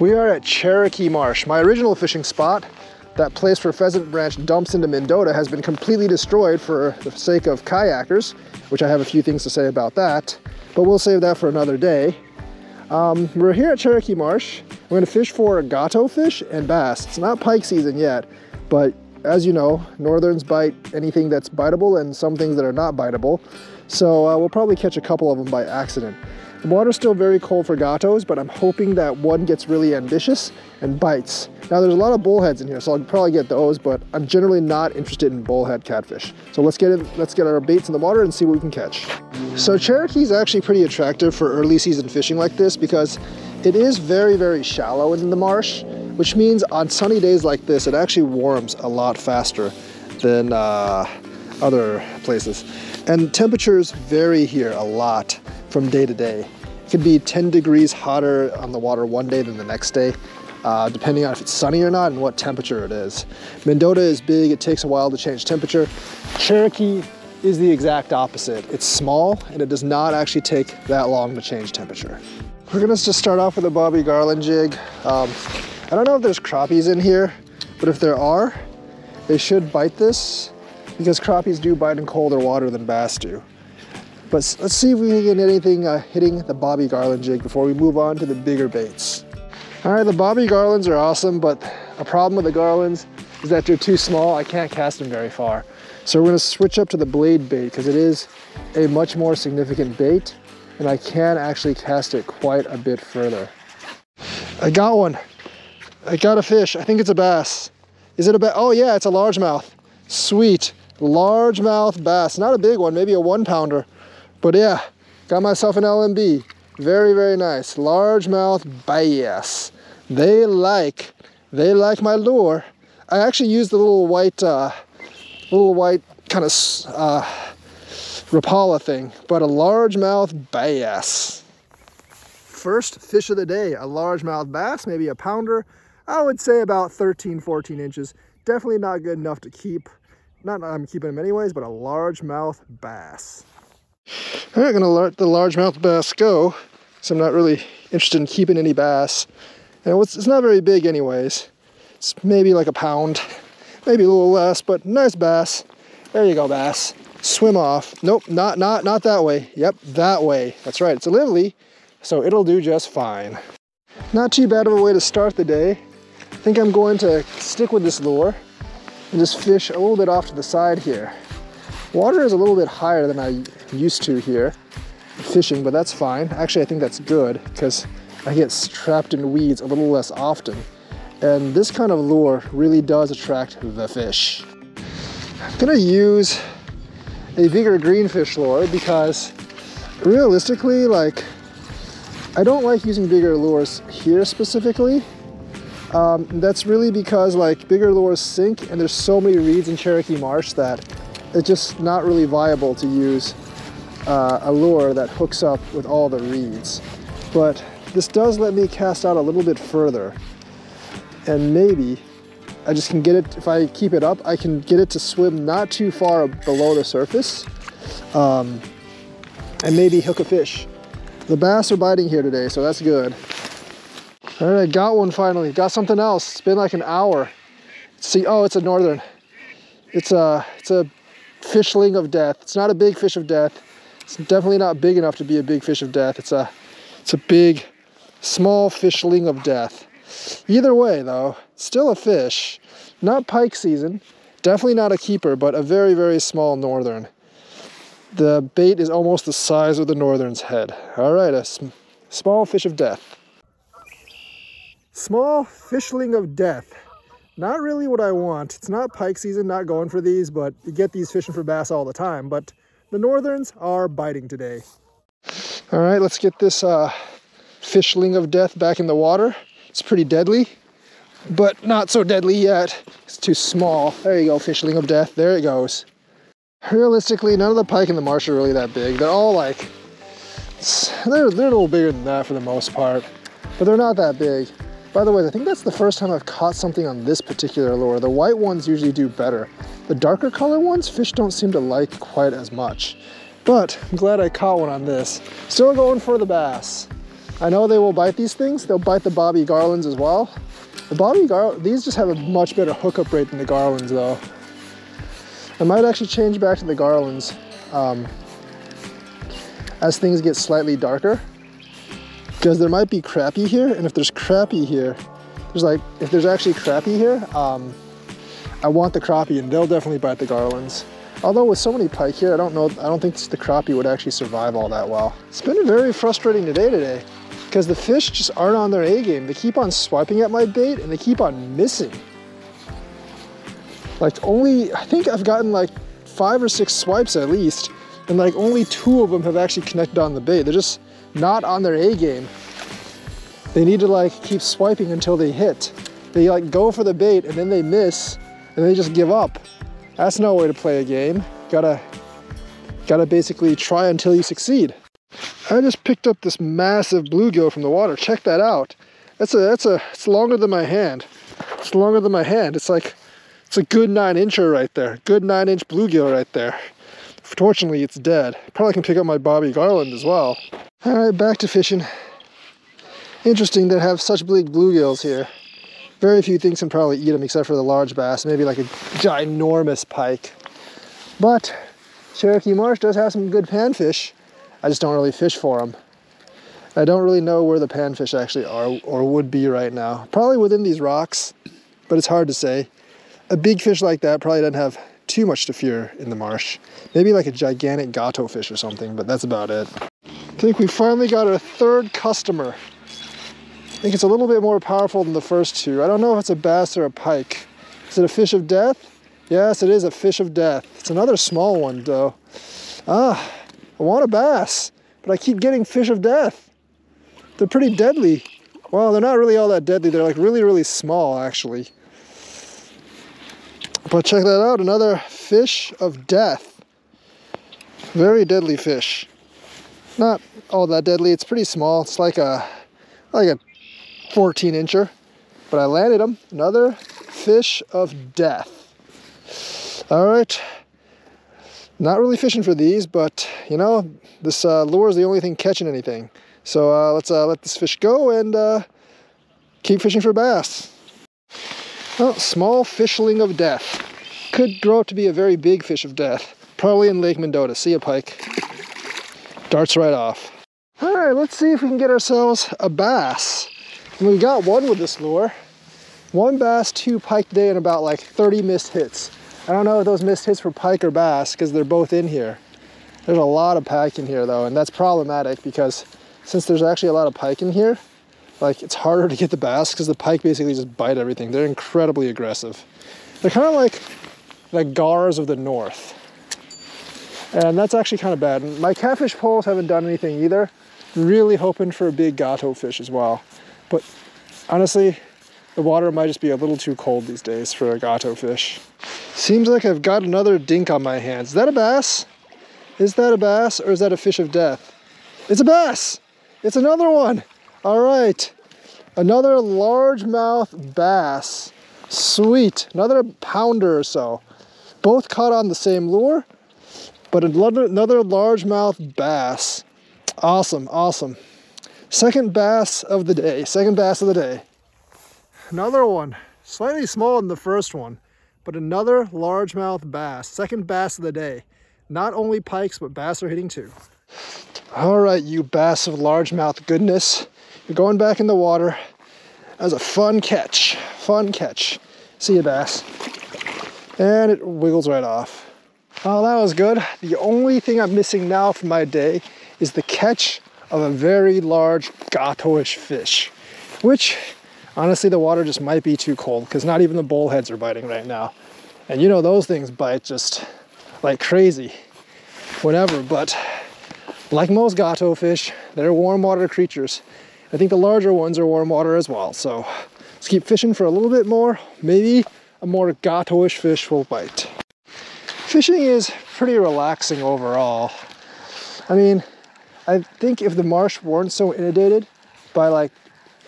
We are at Cherokee Marsh, my original fishing spot. That place where Pheasant Branch dumps into Mendota has been completely destroyed for the sake of kayakers, which I have a few things to say about that, but we'll save that for another day. Um, we're here at Cherokee Marsh. We're gonna fish for gato fish and bass. It's not pike season yet, but as you know, northerns bite anything that's biteable and some things that are not biteable. So uh, we'll probably catch a couple of them by accident. The water's still very cold for gatos, but I'm hoping that one gets really ambitious and bites. Now there's a lot of bullheads in here, so I'll probably get those, but I'm generally not interested in bullhead catfish. So let's get it, let's get our baits in the water and see what we can catch. So Cherokee is actually pretty attractive for early season fishing like this because it is very, very shallow in the marsh, which means on sunny days like this, it actually warms a lot faster than uh, other places. And temperatures vary here a lot from day to day. It could be 10 degrees hotter on the water one day than the next day, uh, depending on if it's sunny or not and what temperature it is. Mendota is big, it takes a while to change temperature. Cherokee is the exact opposite. It's small and it does not actually take that long to change temperature. We're gonna just start off with a Bobby Garland jig. Um, I don't know if there's crappies in here, but if there are, they should bite this because crappies do bite in colder water than bass do. But let's see if we can get anything uh, hitting the Bobby Garland jig before we move on to the bigger baits. All right, the Bobby Garlands are awesome, but a problem with the Garlands is that they're too small. I can't cast them very far. So we're gonna switch up to the blade bait because it is a much more significant bait and I can actually cast it quite a bit further. I got one. I got a fish. I think it's a bass. Is it a bass? Oh yeah, it's a largemouth. Sweet. Largemouth bass. Not a big one, maybe a one pounder. But yeah, got myself an LMB. Very, very nice. Largemouth bass. They like, they like my lure. I actually used the little white, uh, little white kind of uh, Rapala thing, but a largemouth bass. First fish of the day, a largemouth bass, maybe a pounder. I would say about 13, 14 inches. Definitely not good enough to keep. Not I'm keeping them anyways, but a largemouth bass. I'm not gonna let the largemouth bass go, so I'm not really interested in keeping any bass. And it's, not very big anyways. It's maybe like a pound, maybe a little less, but nice bass. There you go, bass. Swim off. Nope, not not not that way. Yep, that way. That's right. It's a lively, so it'll do just fine. Not too bad of a way to start the day. I think I'm going to stick with this lure and just fish a little bit off to the side here. Water is a little bit higher than I used to here fishing, but that's fine. Actually, I think that's good because I get trapped in weeds a little less often. And this kind of lure really does attract the fish. I'm gonna use a bigger greenfish lure because realistically, like, I don't like using bigger lures here specifically. Um, that's really because like bigger lures sink and there's so many reeds in Cherokee Marsh that it's just not really viable to use uh, a lure that hooks up with all the reeds. But this does let me cast out a little bit further. And maybe I just can get it, if I keep it up, I can get it to swim not too far below the surface um, and maybe hook a fish. The bass are biting here today, so that's good. All right, got one finally. Got something else. It's been like an hour. See, oh, it's a northern. It's a, it's a fishling of death. It's not a big fish of death. It's definitely not big enough to be a big fish of death. It's a, it's a big, small fishling of death. Either way, though, still a fish. Not pike season. Definitely not a keeper, but a very, very small northern. The bait is almost the size of the northern's head. All right, a sm small fish of death. Small fishling of death. Not really what I want. It's not pike season, not going for these, but you get these fishing for bass all the time. But the northerns are biting today. All right, let's get this uh, fishling of death back in the water. It's pretty deadly, but not so deadly yet. It's too small. There you go, fishling of death. There it goes. Realistically, none of the pike in the marsh are really that big. They're all like, they're, they're a little bigger than that for the most part, but they're not that big. By the way, I think that's the first time I've caught something on this particular lure. The white ones usually do better. The darker color ones, fish don't seem to like quite as much. But I'm glad I caught one on this. Still going for the bass. I know they will bite these things. They'll bite the Bobby Garlands as well. The Bobby Gar, these just have a much better hookup rate than the Garlands though. I might actually change back to the Garlands um, as things get slightly darker because there might be crappie here and if there's crappie here there's like if there's actually crappie here um, I want the crappie and they'll definitely bite the garlands. Although with so many pike here I don't know I don't think the crappie would actually survive all that well. It's been a very frustrating day today because the fish just aren't on their A game. They keep on swiping at my bait and they keep on missing. Like only I think I've gotten like five or six swipes at least and like only two of them have actually connected on the bait. They're just not on their A game. They need to like keep swiping until they hit. They like go for the bait and then they miss and they just give up. That's no way to play a game. Gotta, gotta basically try until you succeed. I just picked up this massive bluegill from the water. Check that out. That's a, that's a, it's longer than my hand. It's longer than my hand. It's like, it's a good nine incher right there. Good nine inch bluegill right there. Fortunately, it's dead. Probably can pick up my Bobby Garland as well. All right, back to fishing. Interesting to have such big bluegills here. Very few things can probably eat them except for the large bass, maybe like a ginormous pike. But Cherokee Marsh does have some good panfish. I just don't really fish for them. I don't really know where the panfish actually are or would be right now. Probably within these rocks, but it's hard to say. A big fish like that probably doesn't have too much to fear in the marsh. Maybe like a gigantic gato fish or something, but that's about it. I think we finally got our third customer. I think it's a little bit more powerful than the first two. I don't know if it's a bass or a pike. Is it a fish of death? Yes, it is a fish of death. It's another small one though. Ah, I want a bass, but I keep getting fish of death. They're pretty deadly. Well, they're not really all that deadly. They're like really, really small actually. But check that out, another fish of death. Very deadly fish not all that deadly. It's pretty small. It's like a like a 14 incher, but I landed him. Another fish of death. All right. Not really fishing for these, but you know, this uh, lure is the only thing catching anything. So uh, let's uh, let this fish go and uh, keep fishing for bass. Well, small fishling of death. Could grow up to be a very big fish of death. Probably in Lake Mendota. See a pike darts right off. All right, let's see if we can get ourselves a bass. And we got one with this lure. One bass, two pike today, and about like 30 missed hits. I don't know if those missed hits were pike or bass because they're both in here. There's a lot of pike in here though, and that's problematic because since there's actually a lot of pike in here, like it's harder to get the bass because the pike basically just bite everything. They're incredibly aggressive. They're kind of like the gars of the north. And that's actually kind of bad. My catfish poles haven't done anything either. Really hoping for a big gato fish as well. But honestly, the water might just be a little too cold these days for a gato fish. Seems like I've got another dink on my hands. Is that a bass? Is that a bass or is that a fish of death? It's a bass! It's another one! All right, another largemouth bass. Sweet, another pounder or so. Both caught on the same lure, but another, largemouth bass. Awesome, awesome. Second bass of the day, second bass of the day. Another one, slightly smaller than the first one, but another largemouth bass, second bass of the day. Not only pikes, but bass are hitting too. All right, you bass of largemouth goodness. Going back in the water. That was a fun catch, fun catch. See you, bass. And it wiggles right off. Oh, that was good. The only thing I'm missing now from my day is the catch of a very large gato-ish fish, which honestly the water just might be too cold because not even the bullheads are biting right now. And you know those things bite just like crazy whatever, but like most gato fish, they're warm water creatures. I think the larger ones are warm water as well. So let's keep fishing for a little bit more. Maybe a more gato-ish fish will bite. Fishing is pretty relaxing overall. I mean, I think if the marsh weren't so inundated by like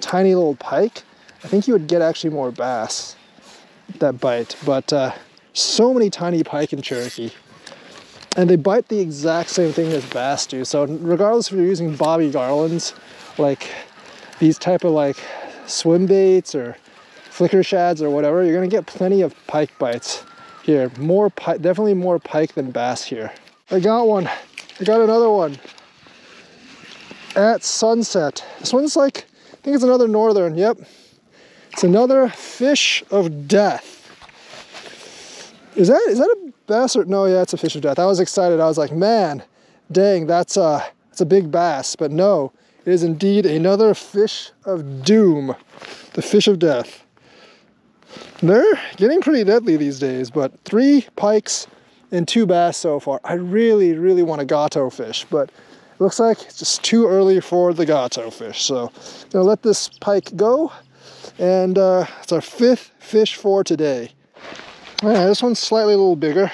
tiny little pike, I think you would get actually more bass that bite. But uh, so many tiny pike in Cherokee. And they bite the exact same thing as bass do. So regardless if you're using Bobby Garlands like these type of like swim baits or flicker shads or whatever, you're gonna get plenty of pike bites here. More pike, definitely more pike than bass here. I got one. I got another one at sunset. This one's like, I think it's another northern. Yep. It's another fish of death. Is that is that a bass or no? Yeah, it's a fish of death. I was excited. I was like, man, dang, that's a that's a big bass. But no, it is indeed another fish of doom, the fish of death. They're getting pretty deadly these days, but three pikes and two bass so far. I really, really want a gato fish, but it looks like it's just too early for the gato fish. So I'm gonna let this pike go, and uh, it's our fifth fish for today. This one's slightly a little bigger,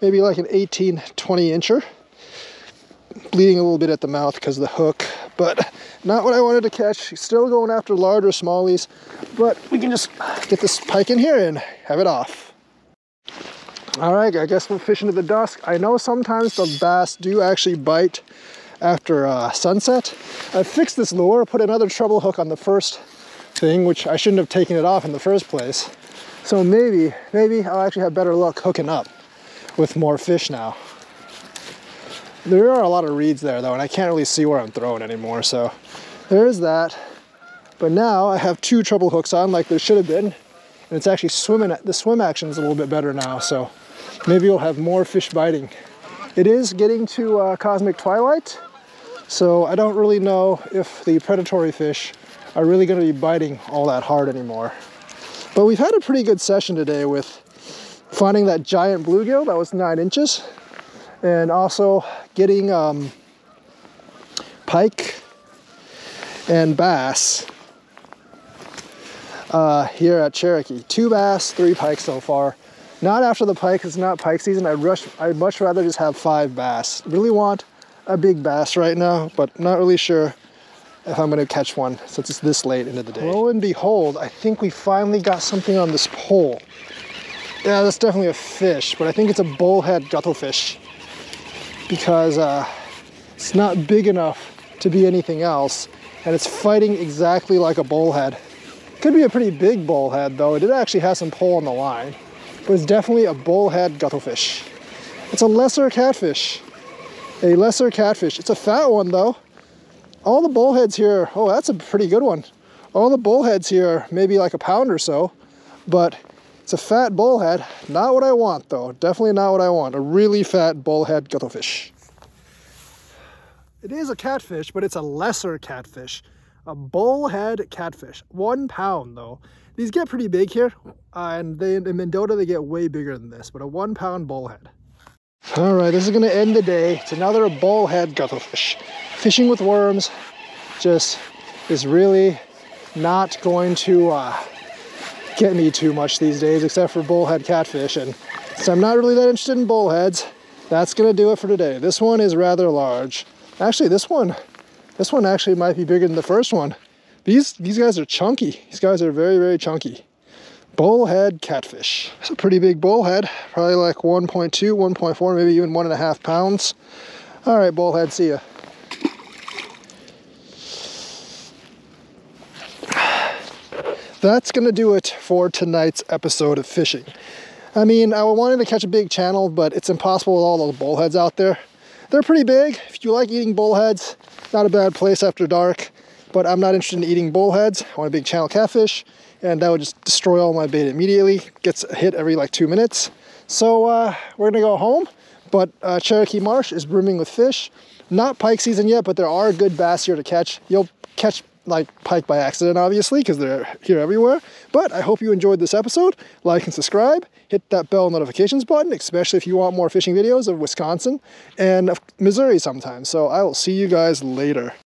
maybe like an 18, 20 incher. Bleeding a little bit at the mouth because of the hook, but not what I wanted to catch. Still going after larger smallies, but we can just get this pike in here and have it off. All right, I guess we're fishing to the dusk. I know sometimes the bass do actually bite after uh, sunset. I fixed this lure, put another treble hook on the first thing, which I shouldn't have taken it off in the first place. So maybe, maybe I'll actually have better luck hooking up with more fish now. There are a lot of reeds there though, and I can't really see where I'm throwing anymore, so there is that. But now I have two treble hooks on like there should have been, and it's actually swimming, the swim action is a little bit better now, so maybe we'll have more fish biting. It is getting to uh, cosmic twilight, so I don't really know if the predatory fish are really gonna be biting all that hard anymore. But we've had a pretty good session today with finding that giant bluegill that was nine inches and also getting um, pike and bass uh, here at Cherokee. Two bass, three pike so far. Not after the pike, it's not pike season. I'd, rush, I'd much rather just have five bass. Really want a big bass right now, but not really sure if I'm gonna catch one since it's this late into the day. Lo and behold, I think we finally got something on this pole. Yeah, that's definitely a fish, but I think it's a bullhead gato fish because uh, it's not big enough to be anything else and it's fighting exactly like a bullhead. Could be a pretty big bullhead though. It did actually have some pull on the line, but it's definitely a bullhead gato fish. It's a lesser catfish. A lesser catfish. It's a fat one though. All the bullheads here, oh, that's a pretty good one. All the bullheads here, maybe like a pound or so, but it's a fat bullhead. Not what I want though. Definitely not what I want. A really fat bullhead gato fish. It is a catfish, but it's a lesser catfish. A bullhead catfish. One pound though. These get pretty big here, uh, and they, in Mendota they get way bigger than this, but a one pound bullhead. All right, this is gonna end the day. It's another bullhead gato fish. Fishing with worms just is really not going to uh, get me too much these days, except for bullhead catfish. And so I'm not really that interested in bullheads. That's gonna do it for today. This one is rather large. Actually, this one, this one actually might be bigger than the first one. These, these guys are chunky. These guys are very, very chunky. Bullhead catfish. It's a pretty big bullhead, probably like 1.2, 1.4, maybe even one and a half pounds. All right, bullhead, see ya. That's gonna do it for tonight's episode of fishing. I mean, I wanted to catch a big channel, but it's impossible with all those bullheads out there. They're pretty big. If you like eating bullheads, not a bad place after dark, but I'm not interested in eating bullheads. I want a big channel catfish and that would just destroy all my bait immediately. Gets hit every like two minutes. So uh, we're gonna go home, but uh, Cherokee Marsh is brimming with fish. Not pike season yet, but there are good bass here to catch. You'll catch like pike by accident, obviously, because they're here everywhere. But I hope you enjoyed this episode. Like and subscribe. Hit that bell notifications button, especially if you want more fishing videos of Wisconsin and of Missouri sometimes. So I will see you guys later.